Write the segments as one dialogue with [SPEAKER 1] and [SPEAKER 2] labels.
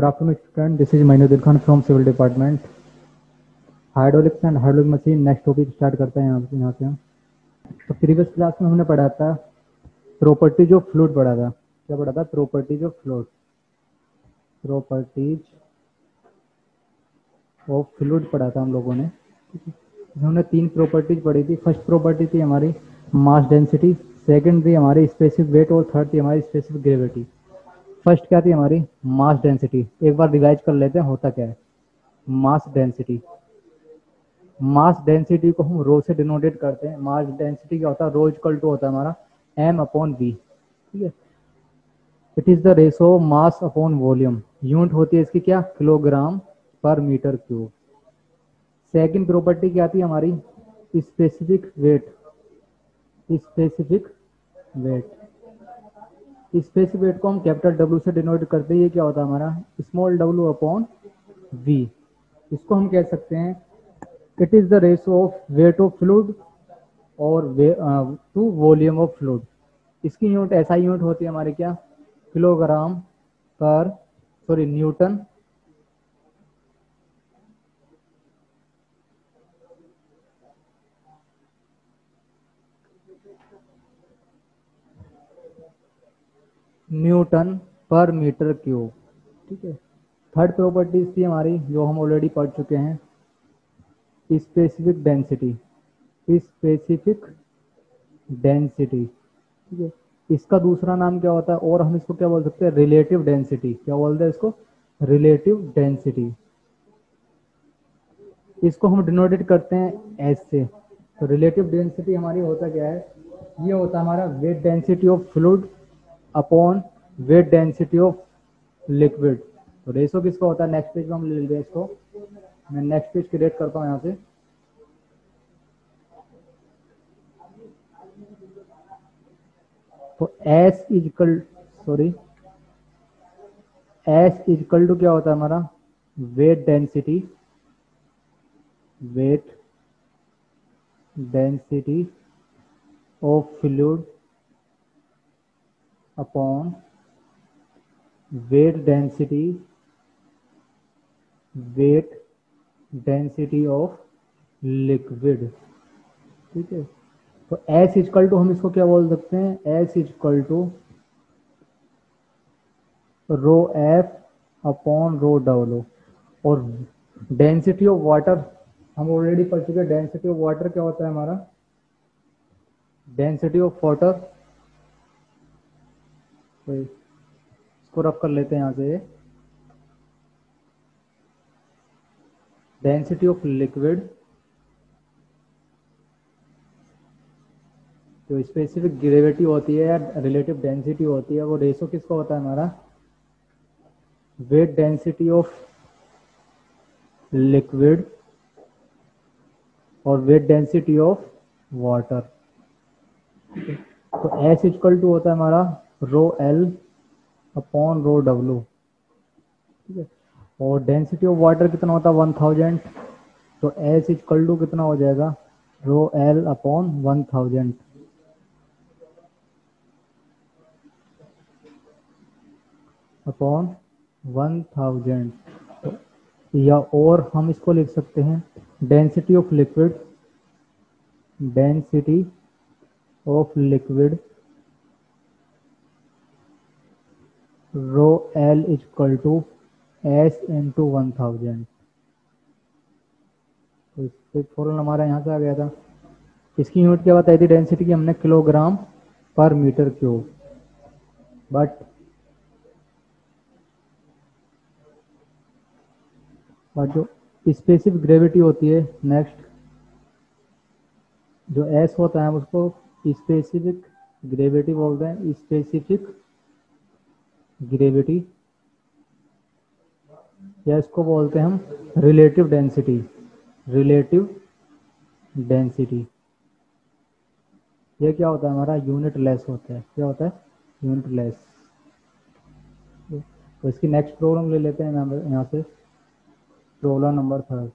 [SPEAKER 1] Good afternoon student this is Mainuddin Khan from civil department hydraulics and hydraulic machine next topic start करते हैं यहाँ यहाँ से हम तो प्रीवियस क्लास में हमने पढ़ा था प्रॉपर्टीज ऑफ फ्लूड पढ़ा था क्या पढ़ा था properties of fluid properties of fluid पढ़ा था हम लोगों ने हमने तीन प्रॉपर्टीज पढ़ी थी फर्स्ट प्रॉपर्टी थी हमारी मास डेंसिटी सेकेंड थी हमारी स्पेसिफिक वेट और थर्ड थी हमारी स्पेसिफिक ग्रेविटी फर्स्ट क्या थी हमारी मास डेंसिटी एक बार रिवाइज कर लेते हैं होता क्या है मास डेंसिटी मास डेंसिटी को हम रो से डिनोटेट करते हैं मास डेंसिटी क्या होता है रो इजकल टू होता है हमारा एम अपॉन बी ठीक है it is the ratio mass upon volume unit होती है इसकी क्या किलोग्राम पर मीटर क्यूब सेकेंड प्रॉपर्टी क्या थी हमारी specific weight specific weight space weight को हम कैपिटल डब्ल्यू से डिनोट करते हैं ये क्या होता है हमारा स्मॉल डब्ल्यू अपॉन वी इसको हम कह सकते हैं it is the ratio of weight of fluid और टू वॉल्यूम ऑफ फ्लूड इसकी यूनिट ऐसा यूनिट होती है हमारे क्या किलोग्राम पर सॉरी न्यूटन न्यूटन पर मीटर क्यूब ठीक है थर्ड प्रॉपर्टीज थी हमारी जो हम ऑलरेडी पढ़ चुके हैं स्पेसिफिक डेंसिटी स्पेसिफिक डेंसिटी ठीक है इसका दूसरा नाम क्या होता है और हम इसको क्या बोल सकते हैं रिलेटिव डेंसिटी क्या बोलते हैं इसको रिलेटिव डेंसिटी इसको हम डिनोडेट करते हैं एस से तो रिलेटिव डेंसिटी हमारी होता क्या है ये होता है हमारा weight density of fluid upon weight density of liquid तो रेशो किसका होता है नेक्स्ट पेज में हम ले लेंगे इसको मैं नेक्स्ट पेज क्रिएट करता हूँ यहाँ से तो S is equal sorry S is equal to क्या होता है हमारा weight density weight density of fluid upon weight density weight density of liquid ठीक है तो एस इजकल टू हम इसको क्या बोल सकते हैं S is equal to rho F upon rho W और डेंसिटी ऑफ वाटर हम ऑलरेडी पढ़ चुके हैं डेंसिटी ऑफ वाटर क्या होता है हमारा डेंसिटी ऑफ वाटर कोई इसको रफ कर लेते हैं यहाँ से डेंसिटी ऑफ लिक्विड जो स्पेसिफिक ग्रेविटी होती है या रिलेटिव डेंसिटी होती है वो रेशो किसका होता है हमारा वेट डेंसिटी ऑफ लिक्विड और वेट डेंसिटी ऑफ वाटर तो एस इक्वल टू होता है हमारा rho L upon rho W ठीक है और डेंसिटी ऑफ वाटर कितना होता है वन थाउजेंड तो एस इज कल कितना हो जाएगा rho L upon one thousand upon one thousand या और हम इसको लिख सकते हैं density of liquid density of liquid Rho L is equal to S into one thousand तो फॉर्मूला हमारा यहाँ से आ गया था इसकी यूनिट क्या बताई थी डेंसिटी की हमने किलोग्राम पर मीटर क्यूब बट बट जो स्पेसिफिक ग्रेविटी होती है नेक्स्ट जो एस होता है उसको स्पेसिफिक ग्रेविटी बोलते हैं स्पेसिफिक ग्रेविटी या इसको बोलते हैं हम रिलेटिव डेंसिटी रिलेटिव डेंसिटी ये क्या होता है हमारा यूनिट लेस होता है क्या होता है यूनिट लेस तो इसकी नेक्स्ट प्रॉब्लम ले लेते हैं यहाँ से problem number third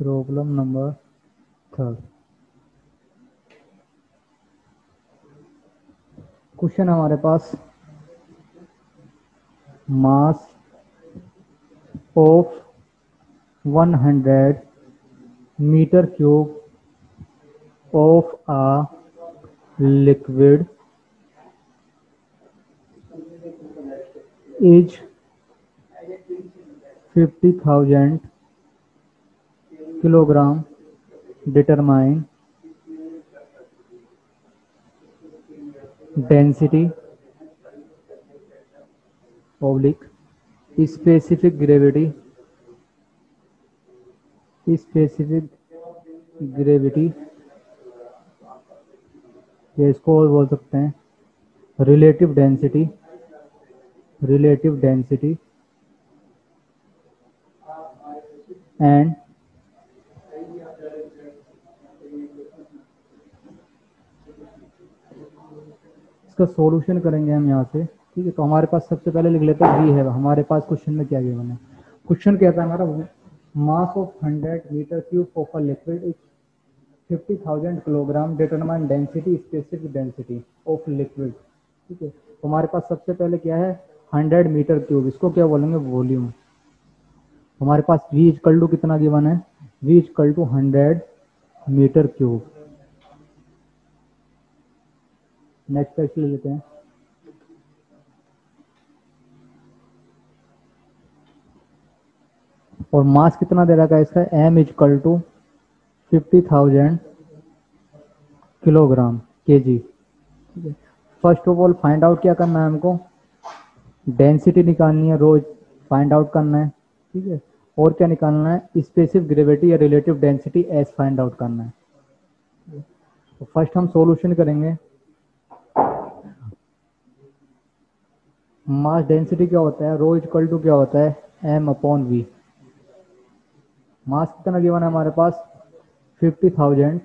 [SPEAKER 1] Problem number third question हमारे पास mass of 100 metre cube of a liquid is 50,000 kilogram determine density public specific gravity specific gravity या इसको और बोल सकते हैं relative density relative density and इसका सोल्यूशन करेंगे हम यहाँ से ठीक है तो हमारे पास सबसे पहले लिख लेते हैं वी है हमारे पास क्वेश्चन में क्या गिवन है क्वेश्चन कहता है हमारा mass of hundred metre cube of a liquid is thousand kilogram determine density specific density of liquid ठीक है तो हमारे पास सबसे पहले क्या है हंड्रेड मीटर क्यूब इसको क्या बोलेंगे वॉल्यूम हमारे पास वी कल टू कितना गिवन है V equal to hundred metre cube next patch ले लेते हैं और मास कितना दे रखा है इसका M is equal to fifty thousand kilogram K G first of all find out क्या करना है हमको डेंसिटी निकालनी है रोज फाइंड आउट करना है ठीक है और क्या निकालना है स्पेसिफिक ग्रेविटी या relative density S find out करना है तो फर्स्ट हम सॉल्यूशन करेंगे मास डेंसिटी क्या होता है रो इक्वल टू क्या होता है एम अपॉन वी मास कितना गिवन है हमारे पास फिफ्टी थाउजेंड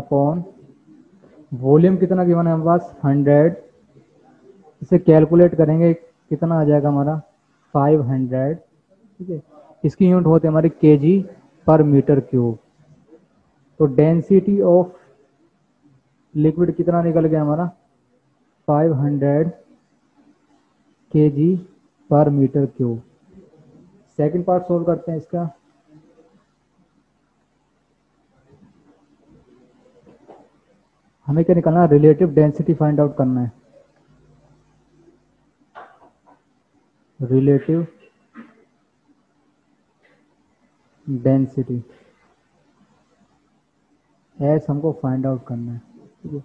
[SPEAKER 1] अपॉन वॉल्यूम कितना गिवन है हमारे पास हंड्रेड इसे कैलकुलेट करेंगे कितना आ जाएगा हमारा फाइव हंड्रेड ठीक है इसकी यूनिट होती है हमारी के जी पर मीटर क्यूब तो डेंसिटी ऑफ लिक्विड कितना निकल गया हमारा फाइव हंड्रेड के जी पर metre cube second part solve करते हैं इसका हमें क्या निकालना है रिलेटिव डेंसिटी फाइंड आउट करना है रिलेटिव डेंसिटी एस हमको फाइंड आउट करना है ठीक है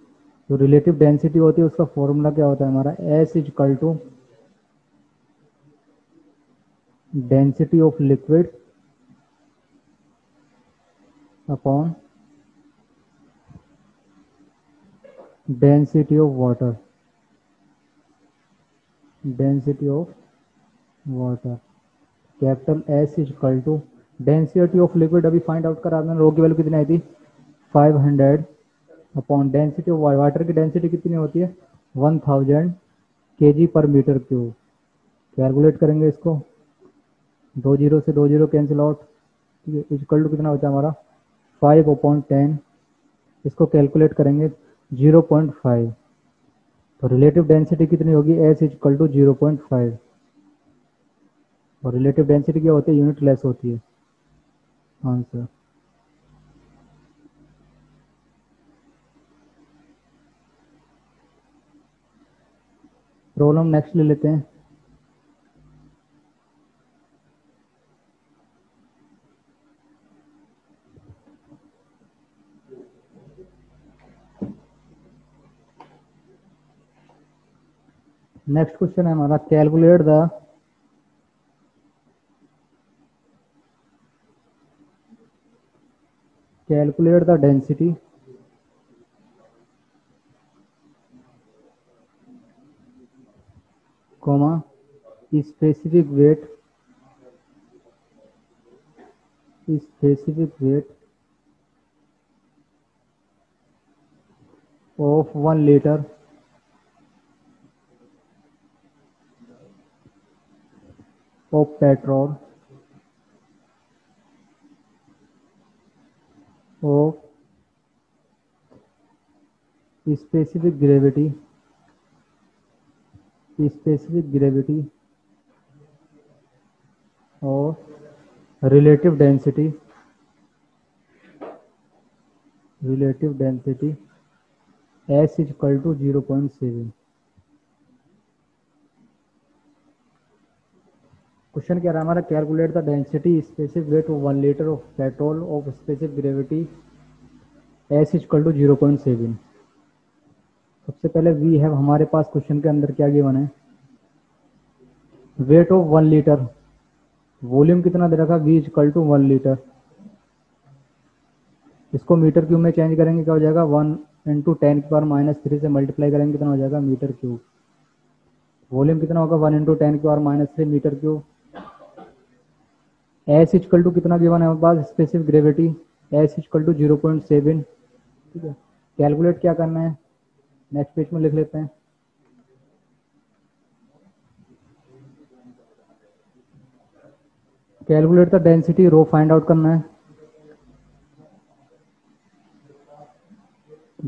[SPEAKER 1] जो रिलेटिव डेंसिटी होती है उसका फॉर्मूला क्या होता है हमारा S is equal to density of liquid upon density of water density of water capital S is equal to density of liquid अभी फाइंड आउट करा आपने रो की वैल्यू कितनी आई थी 500 अपॉन डेंसिटी ऑफ वाटर की डेंसिटी कितनी होती है 1000 थाउजेंड के जी पर मीटर क्यूब कैलकुलेट करेंगे इसको दो जीरो से दो जीरो कैंसिल आउट ठीक है इजकल टू कितना बचा हमारा फाइव अपॉन टेन इसको कैलकुलेट करेंगे जीरो पॉइंट फाइव तो रिलेटिव डेंसिटी कितनी होगी S is equal to zero point five और रिलेटिव डेंसिटी क्या होती है यूनिट लेस होती है आंसर प्रॉब्लम नेक्स्ट ले लेते हैं नेक्स्ट क्वेश्चन है हमारा calculate the calculate the density comma specific weight specific weight of one litre of petrol of specific gravity specific gravity or relative density relative density s is equal to 0.7 question कह रहा है हमारा calculate the density specific weight of one litre of petrol of specific gravity S is equal to zero point seven सबसे पहले we have हमारे पास question के अंदर क्या गिवन है weight of one litre volume कितना दे रखा V is equal to one litre इसको मीटर क्यूब में चेंज करेंगे क्या हो जाएगा वन इंटू टेन की पावर माइनस थ्री से मल्टीप्लाई करेंगे कितना हो जाएगा मीटर क्यूब वॉल्यूम कितना होगा वन इंटू टेन की power minus three metre cube S is equal to कितना गिवन है हमारे पास specific gravity S is equal to zero point seven ठीक है कैलकुलेट क्या करना है नेक्स्ट पेज में लिख लेते हैं calculate the density rho find out करना है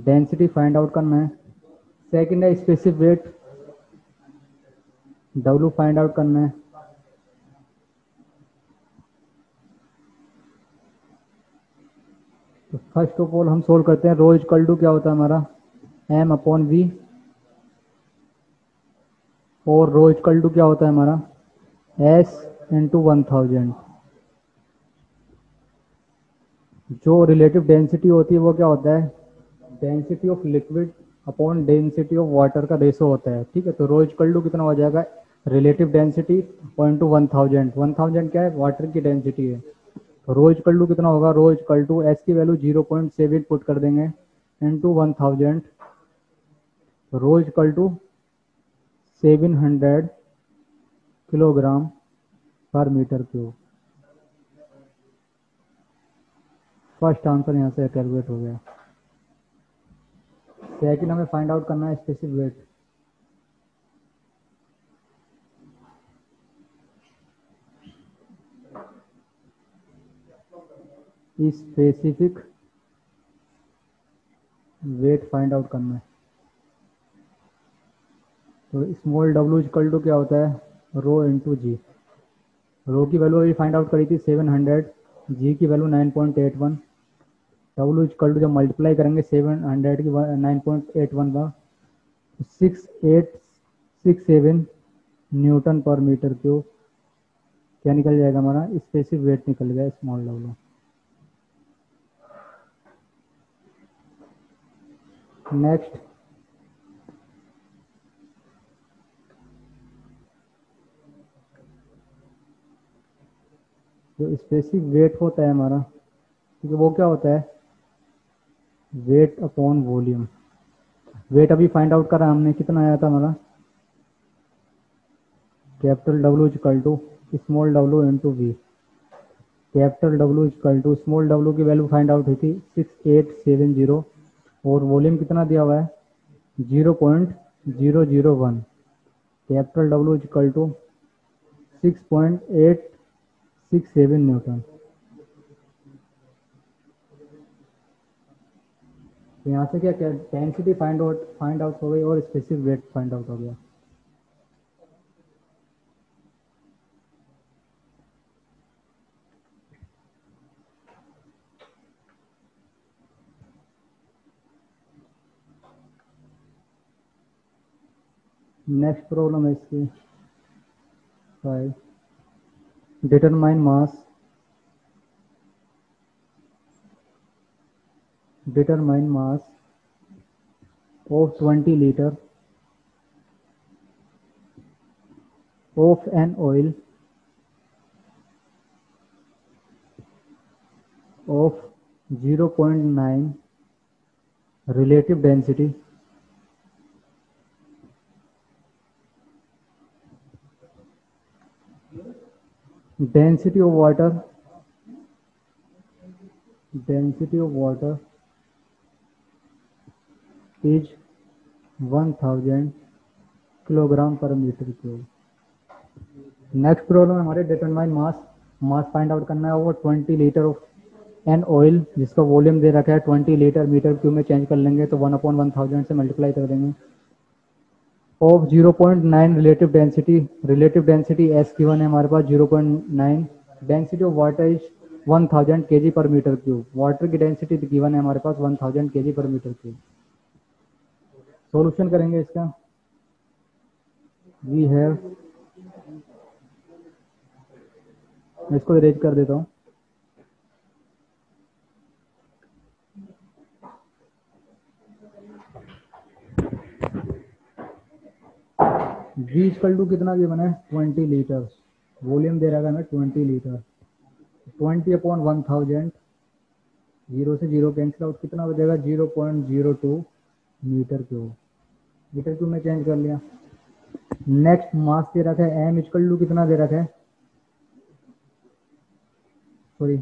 [SPEAKER 1] डेंसिटी फाइंड आउट करना है सेकंड है specific weight W find out करना है फर्स्ट ऑफ ऑल हम सोल्व करते हैं रोज कल टू क्या होता है हमारा एम अपॉन वी और रोज कल टू क्या होता है हमारा एस इंटू वन थाउजेंड जो रिलेटिव डेंसिटी होती है वो क्या होता है density of liquid upon density of water का रेशो होता है ठीक है तो रोज कल टू कितना हो जाएगा relative density point two one thousand one thousand क्या है वाटर की डेंसिटी है रो कल टू कितना होगा रो कल टू एस की value zero point seven put कर देंगे into one thousand rho equal to seven hundred kilogram पर मीटर क्यूब फर्स्ट आंसर यहाँ से कैलकुलेट हो गया सेकेंड हमें फाइंड आउट करना है specific weight specific weight find out करना है तो स्मॉल डब्ल्यू इजकल टू क्या होता है रो इंटू जी रो की वैल्यू अभी फाइंड आउट करी थी 700 जी की value 9.81 W is equal to जब मल्टीप्लाई करेंगे 700 की 9.81 का six eight six seven newton पर मीटर क्यूब क्या निकल जाएगा हमारा स्पेसिफिक वेट निकल गया स्मॉल डब्ल्यू नेक्स्ट जो स्पेसिफिक वेट होता है हमारा ठीक है वो क्या होता है वेट अपॉन वॉल्यूम वेट अभी फाइंड आउट करा हमने कितना आया था हमारा capital W is equal to small W into V capital W is equal to small W की वैल्यू फाइंड आउट हुई थी सिक्स एट सेवन जीरो और वॉल्यूम कितना दिया हुआ है zero point zero zero one capital W is equal to six point eight six seven newton तो यहाँ से क्या क्या density find out find out हो गई और स्पेसिफिक वेट फाइंड आउट हो गया नेक्स्ट प्रॉब्लम है इसकी five determine mass determine mass of twenty litre of an oil of 0.9 relative density density of water density of water is 1000 kilogram पर metre cube next problem हमारे determine mass mass find out करना है वो 20 litre of an oil जिसका volume दे रखा है 20 litre metre cube में चेंज कर लेंगे तो वन अपॉन वन थाउजेंड से मल्टीप्लाई कर देंगे of 0.9 relative density relative density S given है हमारे पास 0.9 density of water is 1000 thousand K G पर मीटर क्यूब वाटर की डेंसिटी गिवन है हमारे पास 1000 थाउजेंड के जी पर मीटर क्यूब सोल्यूशन करेंगे इसका वी हैव इसको इरेज कर देता हूँ जी टू कितना दिया मैंने ट्वेंटी लीटर वॉल्यूम दे रहा है twenty litre twenty upon one thousand zero से जीरो कैंसिल आउट कितना बचेगा zero point zero two metre cube metre cube में चेंज कर लिया नेक्स्ट मास दे रखा है एम इजकल टू कितना दे रखा है sorry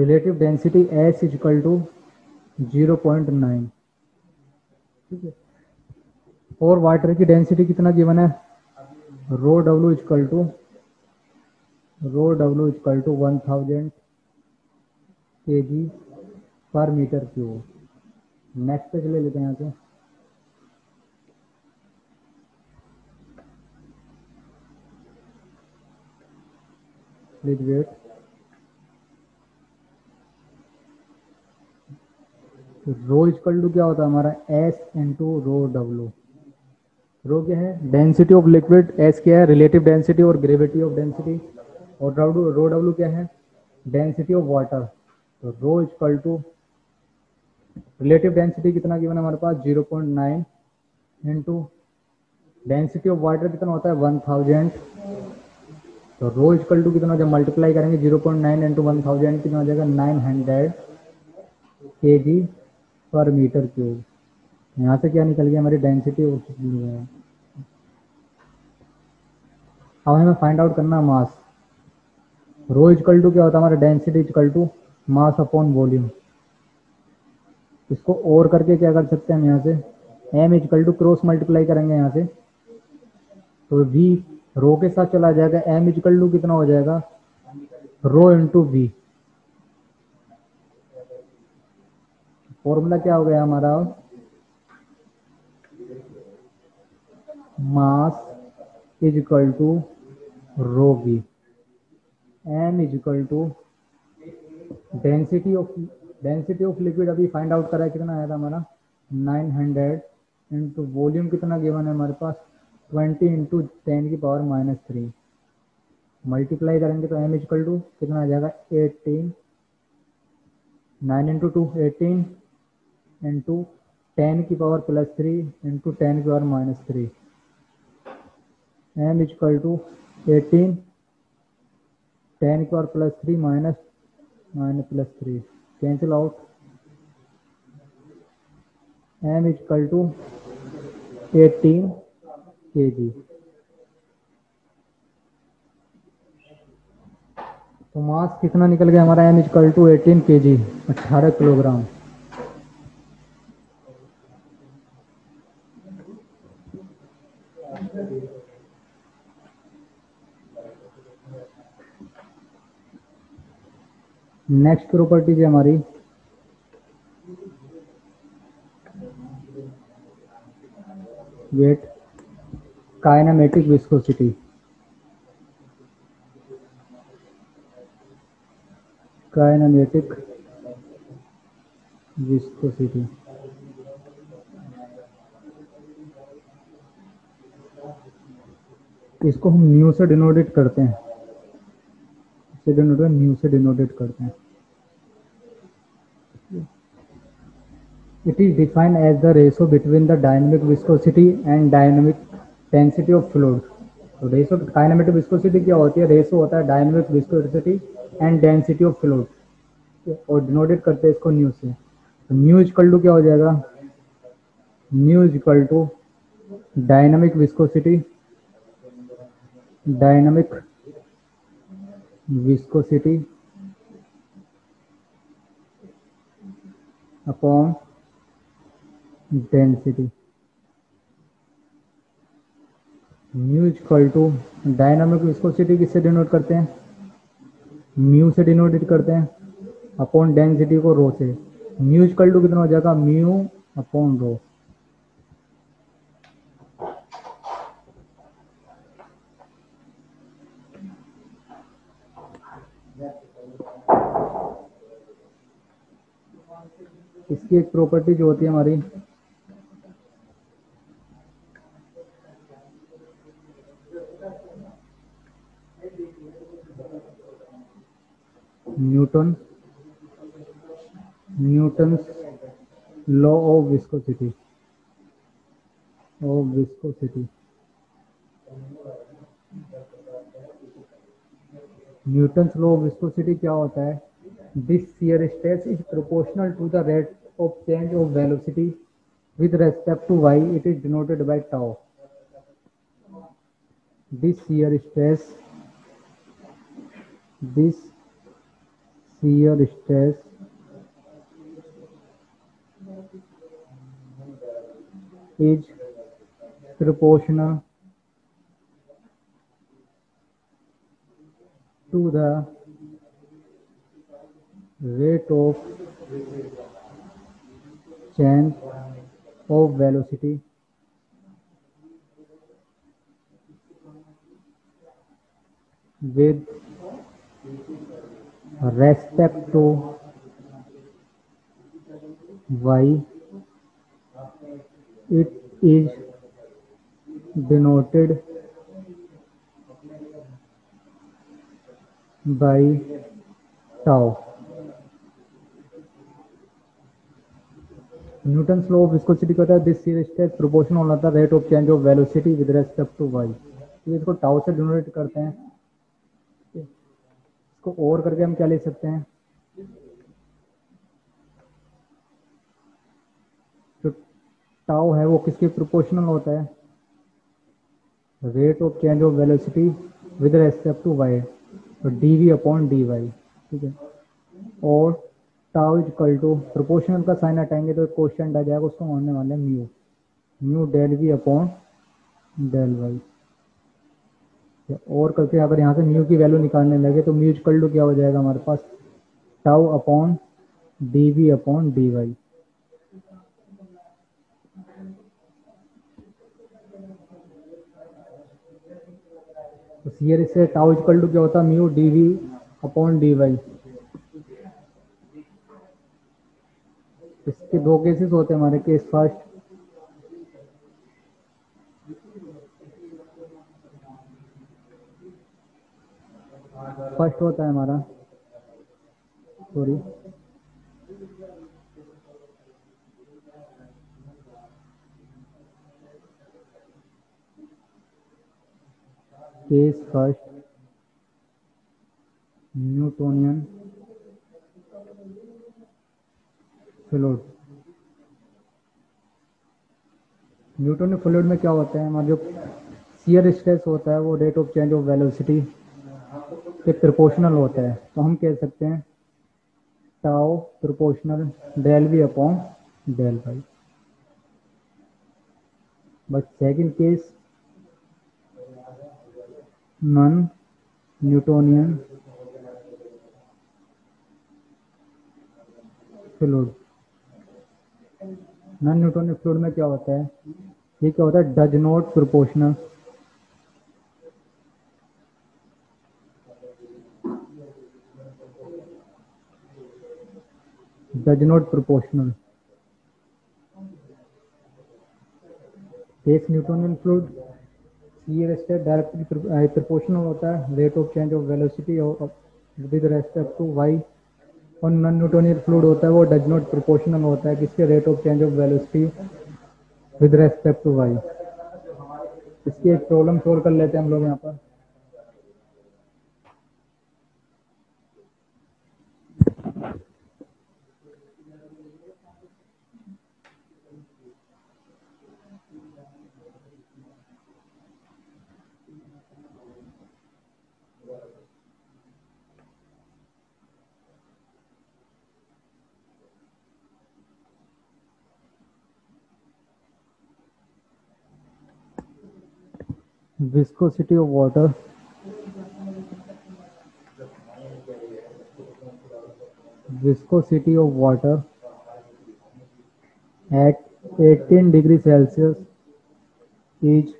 [SPEAKER 1] relative density S is equal to zero point nine ठीक है और वाटर की डेंसिटी कितना गिवन है rho W is equal to rho W is equal to one thousand K G पर मीटर क्यूब नेक्स्ट पे चले लेते हैं यहाँ से please weight rho equal to क्या होता है हमारा S into rho W rho क्या है डेंसिटी ऑफ लिक्विड एस क्या है रिलेटिव डेंसिटी और ग्रेविटी ऑफ डेंसिटी और डब्लू रो डब्लू क्या है डेंसिटी ऑफ वाटर तो rho equal to relative density कितना गिवन हमारे पास zero point nine into density of water कितना होता है वन थाउजेंड तो रो इक्वल टू कितना जब मल्टीप्लाई करेंगे zero point nine into one thousand कितना हो जाएगा नाइन हंड्रेड के जी पर मीटर क्यूब यहाँ से क्या निकल गया हमारी डेंसिटी है अब हमें फाइंड आउट करना मास रो इजकल टू क्या होता है हमारा density is equal to mass upon volume इसको और करके क्या कर सकते हैं हम यहाँ से M is equal to cross multiply करेंगे यहाँ से तो वी रो के साथ चला जाएगा एम इजकल टू कितना हो जाएगा रो इंटू वी फॉर्मूला क्या हो गया हमारा मास इज इक्वल टू रोगी M is equal to density of density of liquid अभी फाइंड आउट करा है कितना आया था हमारा 900 हंड्रेड इंटू वॉल्यूम कितना गिवन है हमारे पास 20 इंटू टेन की पावर माइनस थ्री मल्टीप्लाई करेंगे तो एम इजकल टू कितना आ जाएगा 18 9 into two eighteen into ten की power plus three into ten की power minus three m is equal to eighteen ten की power plus three minus minus plus three cancel out m is equal to eighteen k g तो मास कितना निकल गया हमारा M is equal to eighteen के G अट्ठारह किलोग्राम नेक्स्ट प्रॉपर्टीज है हमारी wait kinematic viscosity kinematic viscosity इसको हम न्यू से डिनोडेट करते हैं से डिनोट होता म्यू से डिनोटेड करते हैं it is defined as the ratio between the dynamic viscosity and dynamic density of fluid तो रेशो डायनेमिक विस्कोसिटी क्या होती है रेशो होता है dynamic viscosity and density of fluid और डिनोटेड करते हैं इसको न्यू से तो न्यू इजकल टू क्या हो जाएगा nu is equal to dynamic viscosity dynamic viscosity upon density mu is equal to dynamic viscosity किससे डिनोट करते हैं म्यू से डिनोटेट करते हैं अपॉन डेंसिटी को रो से म्यू इजक्वल टू कितना हो जाएगा म्यू अपॉन रो इसकी एक प्रॉपर्टी जो होती है हमारी Newton Newton law of viscosity of viscosity Newton law of viscosity क्या होता है this shear stress is proportional to the rate of change of velocity with respect to y, it is denoted by tau. This shear stress, this shear stress is proportional to the rate of change of velocity. With respect to y, it is denoted by tau. Newton's law of viscosity कहता है this respect proportional होता है rate of change of velocity with respect to y तो इसको tau से denote करते हैं इसको ओवर करके हम क्या ले सकते हैं जो टाउ है वो किसके प्रोपोर्शनल होता है rate of change of velocity with respect to y तो d v upon d y ठीक है और tau is equal to proportional का साइन हटाएंगे तो एक क्वेश्चन आ जाएगा उसको मानने वाले mu mu del v upon del y और करके अगर यहाँ से म्यू की वैल्यू निकालने लगे तो म्यू कल टू क्या हो जाएगा हमारे पास tau upon d v upon d y तो सीएर से टाउ कल टू क्या होता है mu d v upon d y इसके दो केसेस होते हैं हमारे केस फर्स्ट फर्स्ट होता है हमारा sorry case first Newtonian fluid Newton fluid में क्या होता है हमारा जो सीयर स्ट्रेस होता है वो rate of change of velocity के प्रोपोर्शनल होता है तो हम कह सकते हैं tau proportional del v upon del y but second case non Newtonian fluid non Newtonic fluid में क्या होता है ये क्या होता है does not proportional does not proportional base Newtonian fluid ये रेस्टेड डायरेक्टली प्रोपोर्शनल होता है rate of change of velocity with respect to y और नॉन न्यूटोनियन फ्लूड होता है वो डज नॉट प्रोपोर्शनल होता है किसके rate of change of velocity with respect to y इसकी एक प्रॉब्लम सोल्व कर लेते हैं हम लोग यहाँ पर viscosity of water viscosity of water at 18 degrees celsius is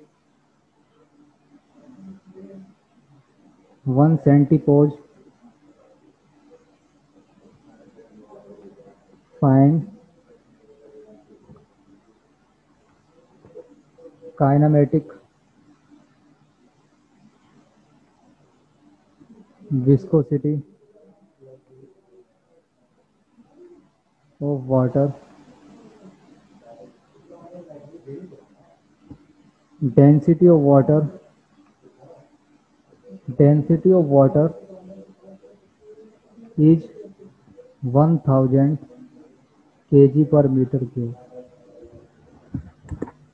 [SPEAKER 1] 1 centipose find kinematic viscosity of water density of water density of water is 1000 kg per meter cube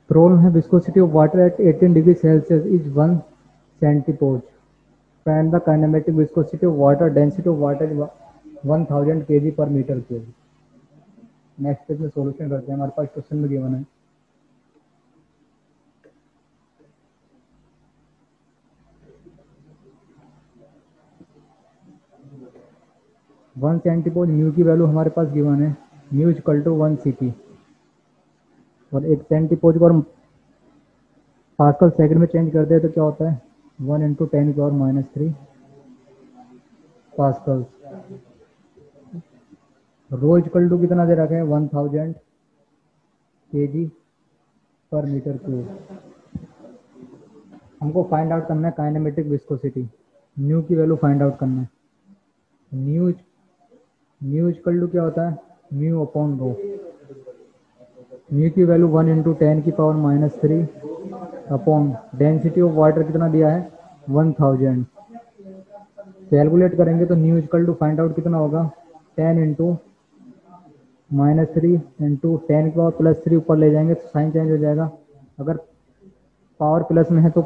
[SPEAKER 1] problem है viscosity of water at 18 degree Celsius is 1 centipoise expand the kinematic viscosity of water, density of water is 1000 kg per meter cube. Next page में solution करते हैं हमारे पास question में given है one centipoise mu की value हमारे पास गिवन है mu is equal to one c और एक सेंटीपोज को हम पास्कल सेकंड में चेंज कर दे तो क्या होता है into ten 10 power minus 3 pascals rho is equal to कितना दे रखे one thousand k g per metre cube हमको फाइंड आउट करना है काइनेमेटिक विस्कोसिटी न्यू की वैल्यू फाइंड आउट करना है न्यू न्यू कल टू क्या होता है म्यू अपॉन रो म्यू की वैल्यू वन इंटू टेन की power minus three upon density of water कितना दिया है वन थाउजेंड कैलकुलेट करेंगे तो nu is equal to find out कितना होगा ten into minus three into ten के पावर प्लस थ्री ऊपर ले जाएंगे तो साइन चेंज हो जाएगा अगर पावर प्लस में है तो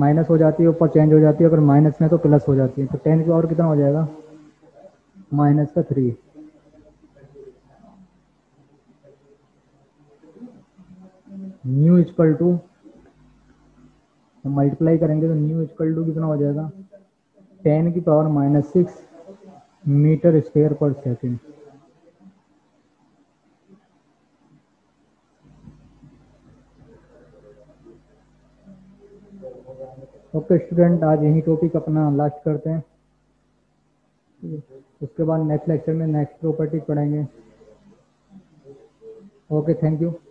[SPEAKER 1] माइनस हो जाती है ऊपर चेंज हो जाती है अगर माइनस में है तो प्लस हो जाती है तो टेन की पावर कितना हो जाएगा माइनस का three nu is equal to तो मल्टीप्लाई करेंगे तो न्यू इक्वल टू कितना हो जाएगा टेन की power minus six metre square per second okay student आज यही टॉपिक अपना लास्ट करते हैं उसके बाद नेक्स्ट लेक्चर में नेक्स्ट प्रॉपर्टी पढ़ेंगे ओके थैंक यू